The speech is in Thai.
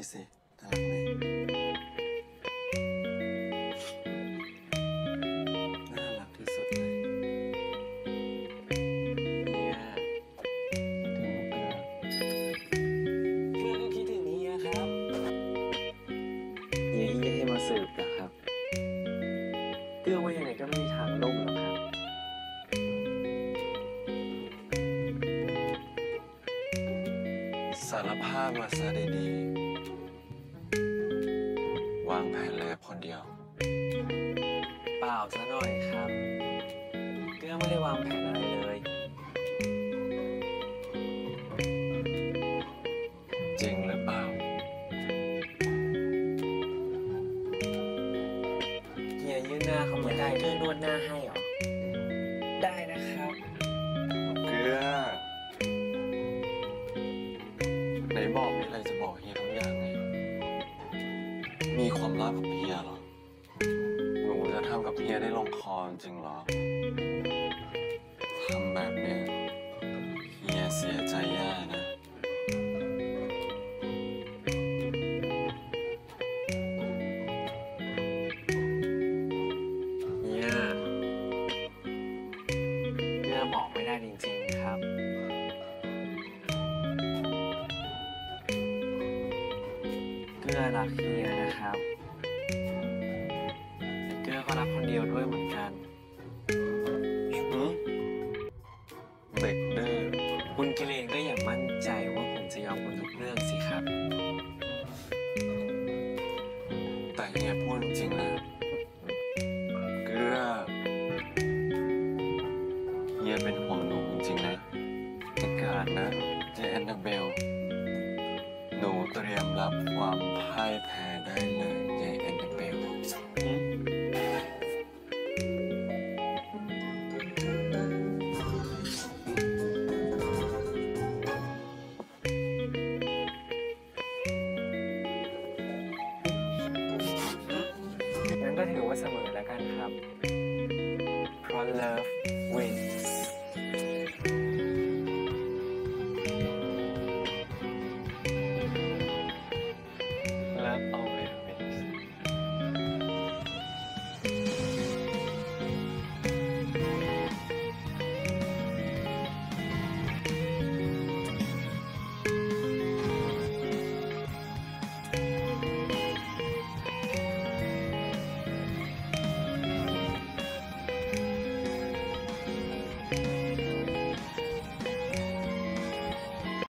นี่สิน่ารักไหมน่ารักที่สุดเลยเนี่ยถึงเกลือเพื่อนก็คิดถึงเฮียครับเฮียเฮียให้มาสืบนะครับเกื้อว่ายังไงก็ไม่มีทางล่มหรอกครับสารภาพมาซะดีๆ เลยคนเดียว เปล่าซะหน่อยครับเกื้อไม่ได้วางแผนอะไรเลย จริงหรือเปล่า เฮียยื่นหน้าเข้ามาได้เกื้อนวดหน้าให้เหรอ ได้นะครับ เกลือ มีความลับกับเฮียเหรอ หนูจะทำกับเฮียได้ลงคอจริงเหรอ ทำแบบเนี้ยเฮียเสียใจแย่นะ เฮียเกื้อบอกไม่ได้จริงๆครับ เกื้อรักเฮียนะครับแต่เกื้อก็รักคนเดียวด้วยเหมือนกันหืมเด็กดื้อคุณกิเลนก็อย่ามั่นใจว่าผมจะยอมคุณทุกเรื่องสิครับ แต่เฮียพูดจริงนะเกลือเฮียเป็นห่วงหนูจริงๆนะจะเกิดนะเจแอนนาเบล รับความพ่ายแพ้ได้เลยยายแอนนาเบลงั้นก็ถือว่าเสมอแล้วกันครับ เพราะ love wins